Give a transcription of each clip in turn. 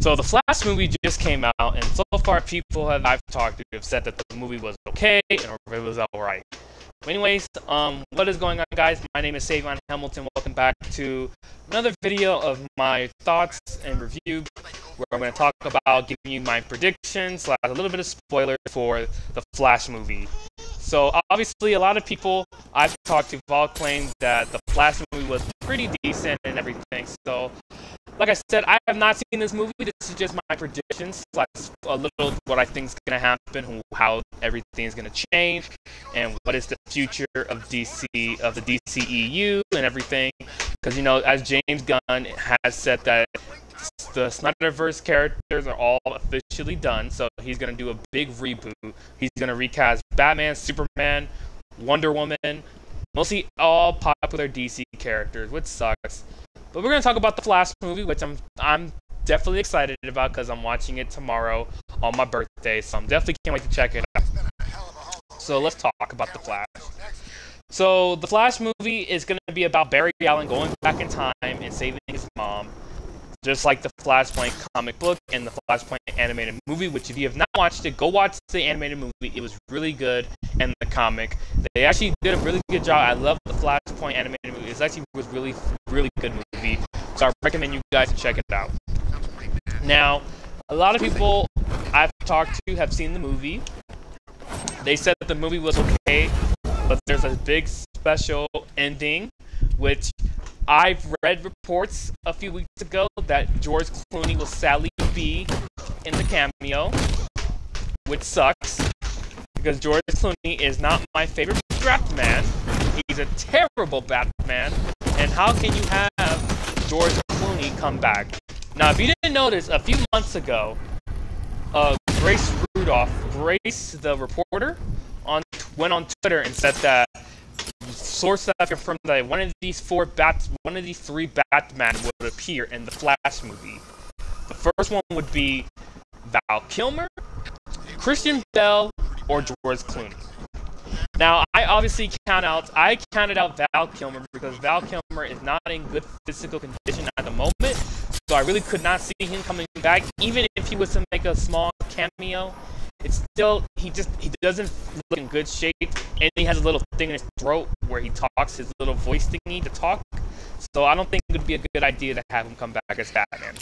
So the Flash movie just came out, and so far people that I've talked to have said that the movie was okay or it was alright. Anyways, um, what is going on, guys? My name is Savion Hamilton. Welcome back to another video of my thoughts and review, where I'm going to talk about giving you my predictions, slash a little bit of spoiler for the Flash movie. So obviously, a lot of people I've talked to have all claimed that the Flash movie was pretty decent and everything. So, like I said, I have not seen this movie. This is just my predictions, like a little what I think is going to happen, how everything is going to change, and what is the future of DC of the DCEU and everything. Because you know, as James Gunn has said that the Snyderverse characters are all officially done, so he's gonna do a big reboot. He's gonna recast Batman, Superman, Wonder Woman, mostly all popular DC characters, which sucks. But we're gonna talk about the Flash movie, which I'm I'm definitely excited about because I'm watching it tomorrow on my birthday, so I'm definitely can't wait to check it out. So let's talk about the Flash. So the Flash movie is gonna be about Barry Allen going back in time and saving his mom just like the Flashpoint comic book and the Flashpoint animated movie, which if you have not watched it, go watch the animated movie. It was really good, and the comic. They actually did a really good job. I love the Flashpoint animated movie. It actually was really, really good movie. So I recommend you guys check it out. Now, a lot of people I've talked to have seen the movie. They said that the movie was okay, but there's a big special ending, which I've read reports a few weeks ago that George Clooney will sadly be in the cameo, which sucks because George Clooney is not my favorite Batman. He's a terrible Batman, and how can you have George Clooney come back? Now, if you didn't notice, a few months ago, uh, Grace Rudolph, Grace the reporter, on went on Twitter and said that source that from that one of these four bats, one of these three Batman would appear in the Flash movie. The first one would be Val Kilmer, Christian Bale, or George Clooney. Now, I obviously count out, I counted out Val Kilmer because Val Kilmer is not in good physical condition at the moment, so I really could not see him coming back, even if he was to make a small cameo it's still he just he doesn't look in good shape, and he has a little thing in his throat where he talks his little voice thingy to talk. So I don't think it would be a good idea to have him come back as Batman.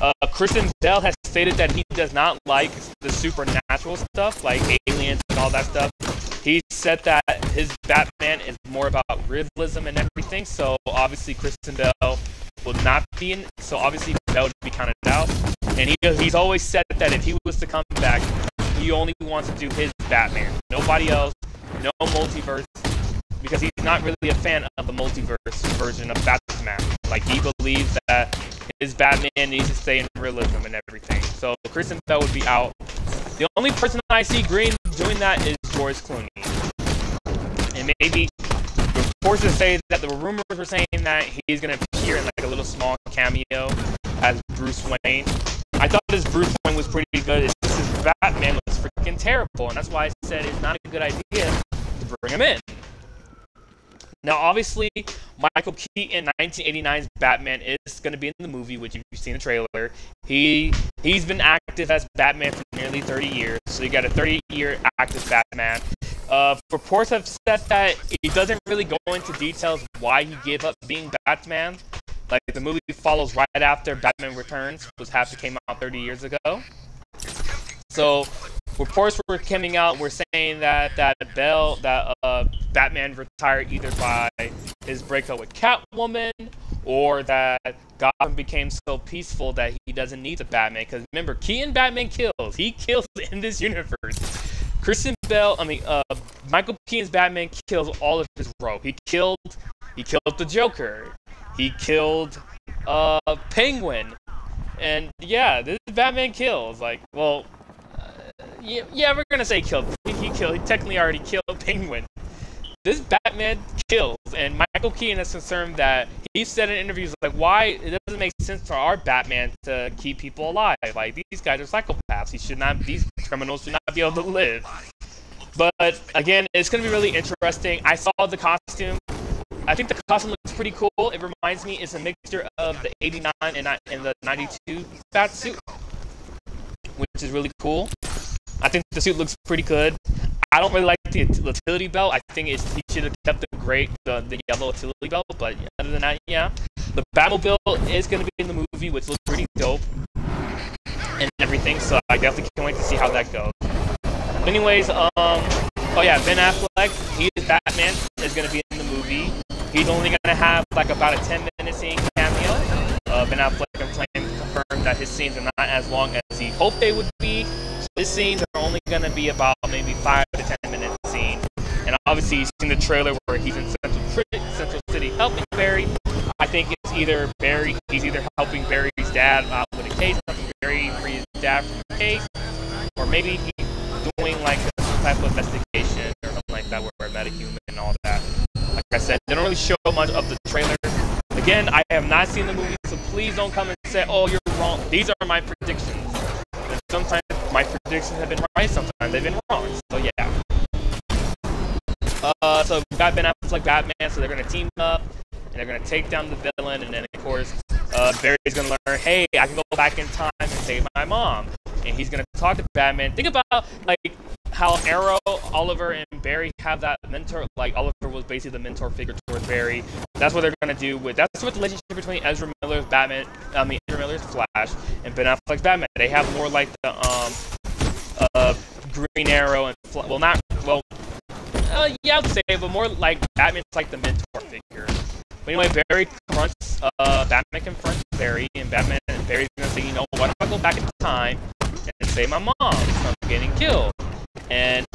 Uh, Christian Bale has stated that he does not like the supernatural stuff, like aliens and all that stuff. He said that his Batman is more about realism and everything. So obviously Christian Bale will not be in. So obviously that would be counted out. And he, he's always said that if he was to come back, he only wants to do his Batman. Nobody else. No multiverse. Because he's not really a fan of the multiverse version of Batman. Like, he believes that his Batman needs to stay in realism and everything. So, Christian Bale would be out. The only person I see green doing that is George Clooney. And maybe reports say that the rumors were saying that he's going to appear in like a little small cameo as Bruce Wayne. I thought this Bruce Wayne was pretty good. It's just his Batman was freaking terrible, and that's why I said it's not a good idea to bring him in. Now, obviously, Michael Keaton, 1989's Batman, is going to be in the movie, which you've seen the trailer. He he's been active as Batman for nearly 30 years, so you got a 30-year active Batman. Uh, reports have said that he doesn't really go into details why he gave up being Batman. Like the movie follows right after Batman Returns, was half came out 30 years ago. So reports were coming out were saying that that Bell that uh, Batman retired either by his breakup with Catwoman or that Gotham became so peaceful that he doesn't need the Batman. Because remember, Keaton Batman kills. He kills in this universe. Christian Bale, I mean, uh, Michael Keaton's Batman kills all of his row. He killed, he killed the Joker. He killed uh, Penguin. And yeah, this Batman kills. Like, well, uh, yeah, yeah, we're gonna say killed. He killed. He technically already killed Penguin. This Batman kills, and Michael Keaton is concerned that he said in interviews like, why it doesn't make sense for our Batman to keep people alive. Like these guys are psychopaths. He should not. These criminals should not be able to live. But again, it's gonna be really interesting. I saw the costume I think the costume looks pretty cool. It reminds me, it's a mixture of the 89 and, and the 92 bat suit, which is really cool. I think the suit looks pretty good. I don't really like the utility belt. I think it's, he should have kept the gray, the, the yellow utility belt. But other than that, yeah, the Batmobile is going to be in the movie, which looks pretty dope and everything. So I definitely can't wait to see how that goes. But anyways, um, oh yeah, Ben Affleck, he is Batman, is going to be in the movie. He's only going to have like about a 10 minute scene cameo. Uh, ben Affleck confirmed that his scenes are not as long as he hoped they would be. So his scenes going to be about maybe 5 to 10 minute scene. And obviously, you've seen the trailer where he's in Central, Central City helping Barry. I think it's either Barry, he's either helping Barry's dad out with a case, helping Barry free his dad from the case, or maybe he's doing like a type of investigation or something like that where we're metahuman and all that. Like I said, they don't really show much of the trailer. Again, I have not seen the movie, so please don't come and say, oh, you're wrong. These are my predictions. And sometimes my predictions have been right, sometimes they've been wrong. So yeah. Uh, so we got Ben Affleck Batman, so they're gonna team up and they're gonna take down the villain, and then of course uh, Barry's gonna learn, hey, I can go back in time and save my mom, and he's gonna talk to Batman. Think about like how Arrow, Oliver, and Barry have that mentor. Like Oliver was basically the mentor figure towards Barry. That's what they're gonna do with. That's what the relationship between Ezra Miller's Batman, I mean Ezra Miller's Flash, and Ben Affleck's Batman. They have more like the um, uh, Green Arrow and well, not well. Uh, yeah, I'd say, but more like Batman's like the mentor figure. But anyway, Barry confronts, uh, Batman confronts Barry, and Batman and Barry's gonna say, you know, why don't I go back in time and save my mom from getting killed? And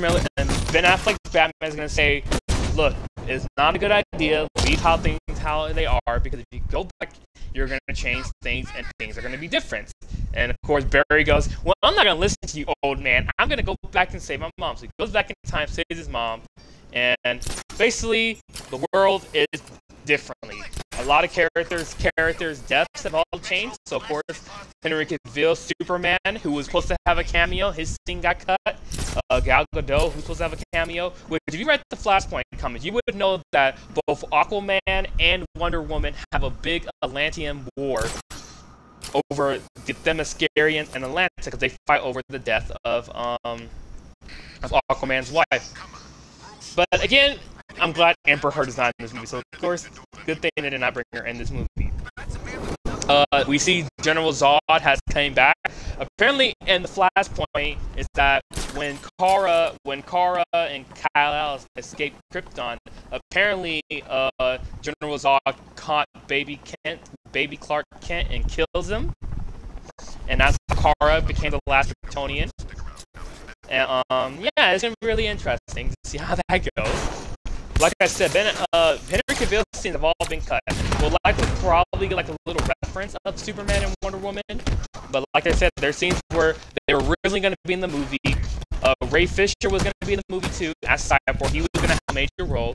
Miller and Ben Affleck's Batman is gonna say, look, it's not a good idea. Leave how things how they are because if you go back, you're gonna change things and things are gonna be different. And of course, Barry goes, well, I'm not gonna listen to you, old man. I'm gonna go back and save my mom. So he goes back in time, saves his mom, and basically the world is differently. A lot of characters, characters' deaths have all changed. So of course, Henry Cavill, Superman, who was supposed to have a cameo, his scene got cut. Uh, Gal Gadot, who's supposed to have a cameo. Which, if you read the Flashpoint comics, you would know that both Aquaman and Wonder Woman have a big Atlantean war over the Themyscirians and Atlantis because they fight over the death of um of Aquaman's wife. But again, I'm glad Amber Heard is not in this movie. So of course, good thing they did not bring her in this movie. Uh, we see General Zod has came back. Apparently, and the flashpoint is that when Kara, when Kara and Kal-El escaped Krypton, apparently uh, General Zod caught Baby Kent, Baby Clark Kent, and kills him. And that's how Kara became the last Kryptonian. And um, yeah, it's gonna be really interesting to see how that goes. Like I said, Ben, uh, Henry Cavill scenes have all been cut. We'll likely probably get like a little reference of Superman and Wonder Woman, but like I said, there's scenes where they were originally going to be in the movie. Uh, Ray Fisher was going to be in the movie too as Cyborg. He was going to have a major role,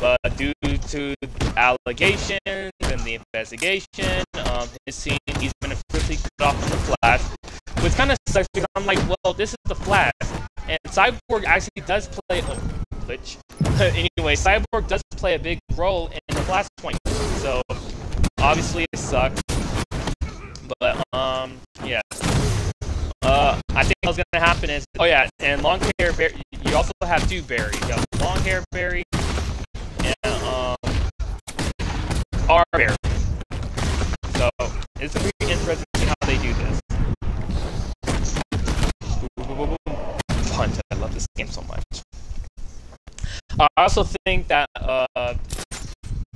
but due to allegations and the investigation, um, his scene he's been officially cut off from the Flash, which kind of sucks because I'm like, well, this is the Flash, and Cyborg actually does play. Oh, glitch. anyway, Cyborg does play a big role in the Flashpoint, so obviously it sucks. But um, gonna happen is, oh yeah, and long hair Barry. You also have two Barry. You have long hair Barry and um, R Barry. So it's gonna interesting to how they do this. Punch! I love this game so much. I also think that uh,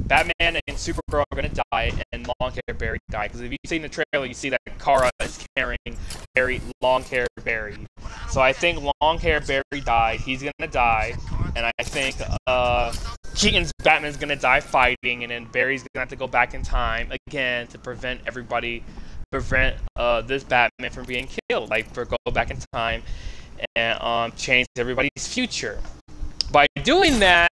Batman and Supergirl are to die, and long hair Barry die. Because if you've seen the trailer, you see that Kara is carrying Barry, long hair Barry. So I think long hair Barry died. He's to die. And I think uh, Keaton's Batman's to die fighting, and then Barry's to have to go back in time again to prevent everybody, prevent uh, this Batman from being killed. Like, for go back in time and um, change everybody's future by doing that,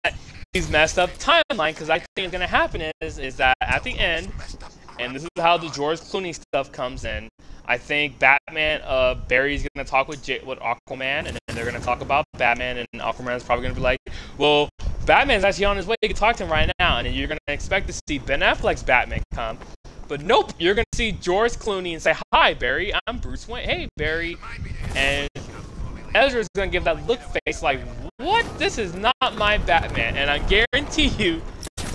he's messed up timeline because I think what's gonna happen is is that at the end, and this is how the George Clooney stuff comes in. I think Batman, uh, Barry's gonna talk with J- with Aquaman, and they're gonna talk about Batman, and Aquaman is probably gonna be like, "Well, Batman's actually on his way to talk to him right now, and you're gonna expect to see Ben Affleck's Batman come. But nope, you're gonna see George Clooney and say, "Hi, Barry. I'm Bruce Wayne. Hey, Barry," and Ezra's gonna give that look face like, "What? This is not my Batman." And I guarantee you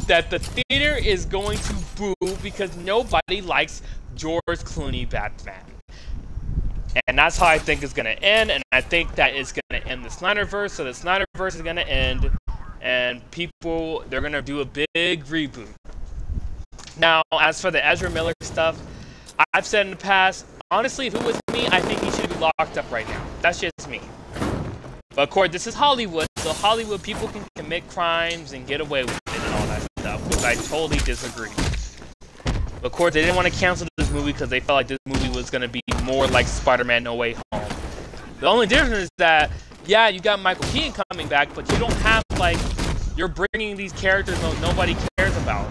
that the theater is going to boo because nobody likes George Clooney Batman. And that's how I think it's to end. And I think that it's to end the Snyderverse. So the Snyderverse is to end. And people, they're to do a big reboot. Now, as for the Ezra Miller stuff, I've said in the past, honestly, if it was me, I think he should locked up right now. That's just me. But of course, this is Hollywood, so Hollywood people can commit crimes and get away with it and all that stuff, which I totally disagree. Of course, they didn't want to cancel this movie because they felt like this movie was going to be more like Spider-Man No Way Home. The only difference is that, yeah, you got Michael Keaton coming back, but you don't have, like, you're bringing these characters that nobody cares about.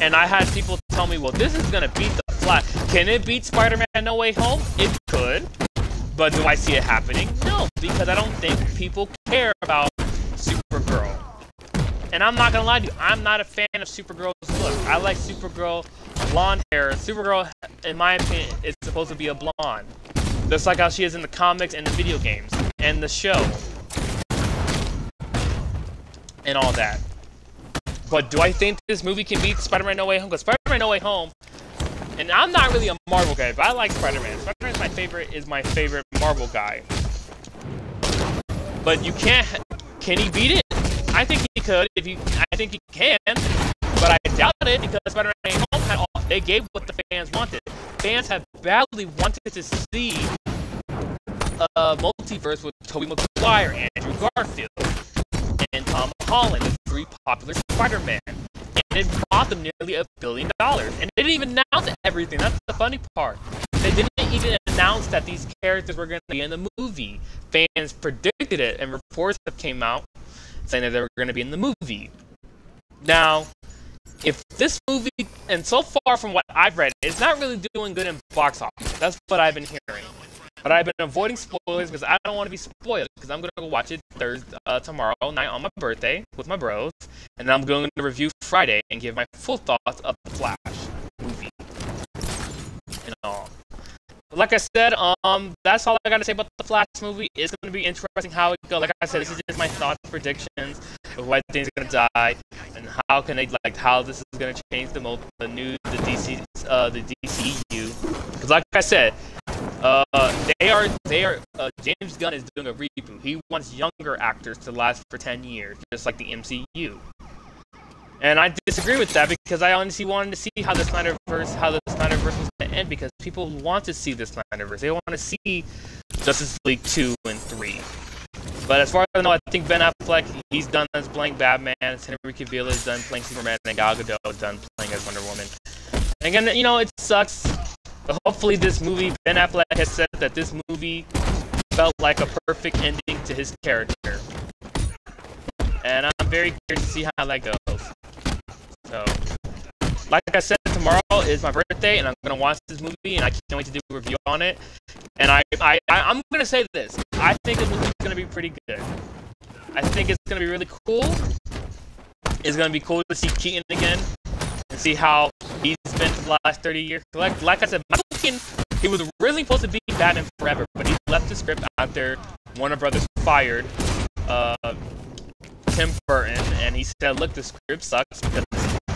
And I had people tell me, well, this is to beat The Flash. Can it beat Spider-Man No Way Home? It could. But do I see it happening? No, because I don't think people care about Supergirl. And I'm not gonna lie to you, I'm not a fan of Supergirl's look. I like Supergirl blonde hair. Supergirl, in my opinion, is supposed to be a blonde. Just like how she is in the comics and the video games and the show. And all that. But do I think this movie can beat Spider-Man No Way Home? Because Spider-Man No Way Home, and I'm not really a Marvel guy, but I like Spider-Man. Spider-Man's my favorite, is my favorite Marvel guy. But you can't, can he beat it? I think he could, if you, I think he can, but I doubt it because Spider-Man No Way Home had all, they gave what the fans wanted. Fans have badly wanted to see a multiverse with Tobey Maguire, Andrew Garfield, Holland, the three popular Spider-Man. And it bought them nearly a billion dollars. And they didn't even announce everything. That's the funny part. They didn't even announce that these characters were going to be in the movie. Fans predicted it, and reports have came out saying that they were going to be in the movie. Now, if this movie, and so far from what I've read, it's not really doing good in box office. That's what I've been hearing. But I've been avoiding spoilers because I don't want to be spoiled. Because I'm going to go watch it Thursday, uh, tomorrow night on my birthday with my bros. And I'm going to review Friday and give my full thoughts of the Flash movie. And all. But like I said, um, that's all I got to say about the Flash movie. It's going to be interesting how it goes. Like I said, this is just my thoughts, predictions of why things are going to die, and how can they like how this is going to change the the new the DC uh the DCU. Because like I said, uh, they are they are uh, James Gunn is doing a reboot. He wants younger actors to last for 10 years, just like the MCU. And I disagree with that because I honestly wanted to see how the Snyderverse, how the Snyderverse was going to end because people want to see the Snyderverse. They want to see Justice League 2 and 3. But as far as I know, I think Ben Affleck, he's done as playing Batman, Henry Cavill is done playing Superman, and Gal Gadot done playing as Wonder Woman. And again, you know, it sucks. But hopefully this movie, Ben Affleck has said that this movie felt like a perfect ending to his character. And I'm very curious to see how that goes. So, like I said, tomorrow is my birthday, and I'm gonna watch this movie, and I can't wait to do a review on it. And I, I, I am gonna say this: I think the movie's gonna be pretty good. I think it's gonna be really cool. It's gonna be cool to see Keaton again see how he's been the last 30 years. Like, like I said, Michael Keaton, he was really supposed to be Batman forever, but he left the script after Warner Brothers fired uh, Tim Burton, and he said, "Look, the script sucks," because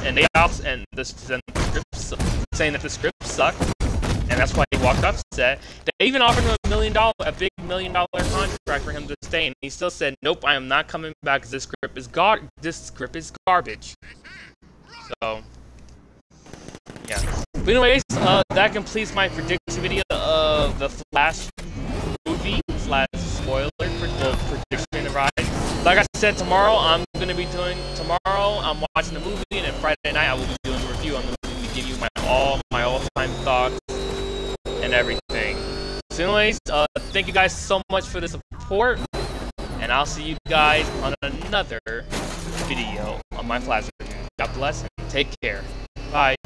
and they also and the, the script saying that the script sucked, and that's why he walked off set. They even offered him a million dollar, a big million dollar contract for him to stay, and he still said, "Nope, I am not coming back. This script is gar this script is garbage." So. But anyways, uh, that completes my prediction video of the Flash movie slash spoiler for the prediction ride. Like I said, tomorrow I'm gonna be doing tomorrow. I'm watching the movie, and then Friday night I will be doing a review on the movie to give you my all my all-time thoughts and everything. So, anyways, uh, thank you guys so much for the support, and I'll see you guys on another video on my Flash review. God bless and take care. Bye.